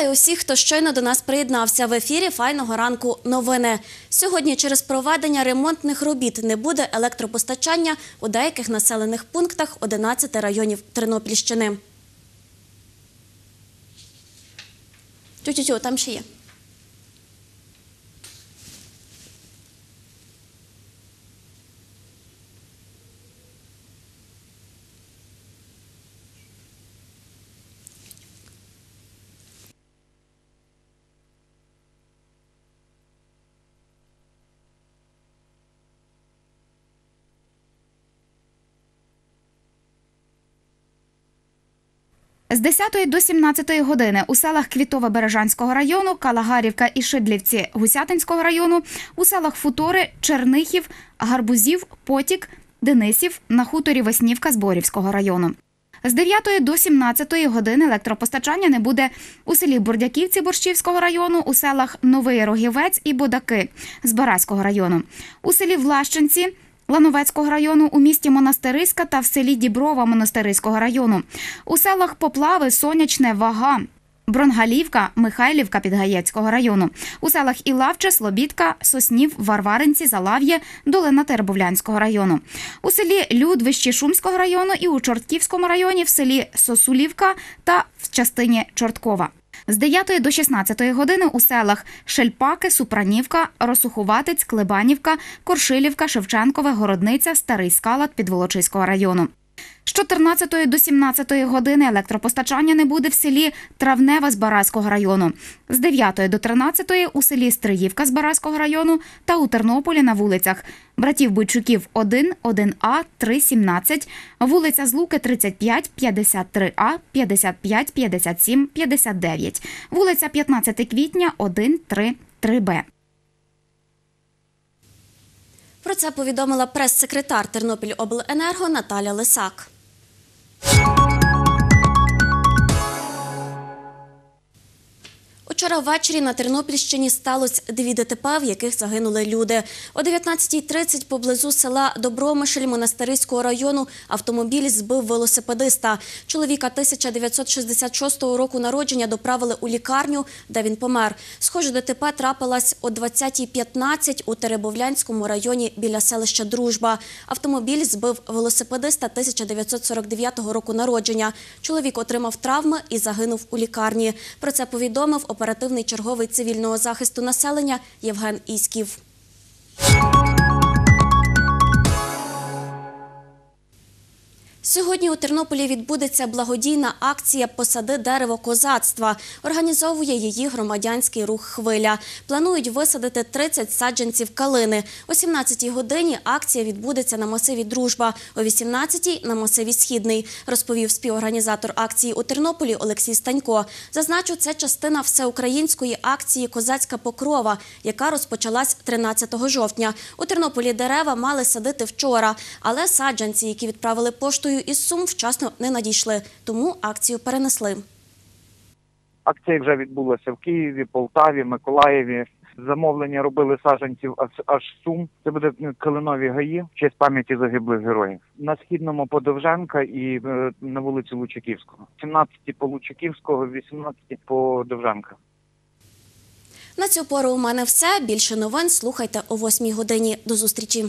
Вітаю усіх, хто щойно до нас приєднався в ефірі Файного ранку. Новини сьогодні. Через проведення ремонтних робіт не буде електропостачання у деяких населених пунктах 11 районів Тернопільщини. Тю-тю-тю, там ще є. З 10 до 17 години у селах Квітове-Бережанського району, Калагарівка і Шидлівці Гусятинського району, у селах Футори, Чернихів, Гарбузів, Потік, Денисів на хуторі Веснівка Зборівського району. З 9 до 17 години електропостачання не буде у селі Бордяківці Борщівського району, у селах Новий Рогівець і Бодаки з Бараського району, у селі Влащенці Лановецького району, у місті Монастириська та в селі Діброва Монастириського району, у селах Поплави, Сонячне, Вага. Бронгалівка, Михайлівка Підгаєцького району. У селах Ілавче, Слобідка, Соснів, Варваринці, Залав'є, Долина Тербовлянського району. У селі Людвищі Шумського району і у Чортківському районі, в селі Сосулівка та в частині Чорткова. З 9 до 16 години у селах Шельпаки, Супранівка, Росухуватець, Клебанівка, Коршилівка, Шевченкове, Городниця, Старий Скалат Підволочиського району. З 14 до 17 години електропостачання не буде в селі Травнева з Бараського району. З 9 до 13 у селі Стриївка з Бараського району та у Тернополі на вулицях братів Бойчуків 1, 1А, 3, 17, вулиця Злуки 35, 53А, 55, 57, 59, вулиця 15 квітня 1, 3, 3Б. Про це повідомила прес-секретар Тернопільобленерго Наталя Лисак. Учора ввечері на Тернопільщині сталося дві ДТП, в яких загинули люди. О 19.30 поблизу села Добромишель Монастириського району автомобіль збив велосипедиста. Чоловіка 1966 року народження доправили у лікарню, де він помер. Схоже, ДТП трапилась о 20.15 у Теребовлянському районі біля селища Дружба. Автомобіль збив велосипедиста 1949 року народження. Чоловік отримав травми і загинув у лікарні. Про це повідомив оперативний черговий цивільного захисту населення Євген Іськів. Сьогодні у Тернополі відбудеться благодійна акція Посади дерево козацтва. Організовує її громадянський рух Хвиля. Планують висадити 30 саджанців калини. О 17-й годині акція відбудеться на масиві Дружба, о 18-й – на масиві Східний, розповів співорганізатор акції у Тернополі Олексій Станько. Зазначу, це частина всеукраїнської акції Козацька покрова, яка розпочалась 13 жовтня. У Тернополі дерева мали садити вчора, але саджанці, які відправили поштою із Сум, вчасно не надійшли, тому акцію перенесли. Акція вже відбулася в Києві, Полтаві, Миколаєві. Замовлення робили саджанців аж, Сум. Це буде Калинові гаї в честь пам'яті загиблих героїв. На східному по Довженка і е, на вулиці Лучаківського. 17 по Лучаківського, 18 по Довженка. На цю пору у мене все. Більше новин слухайте о 8 годині. До зустрічі.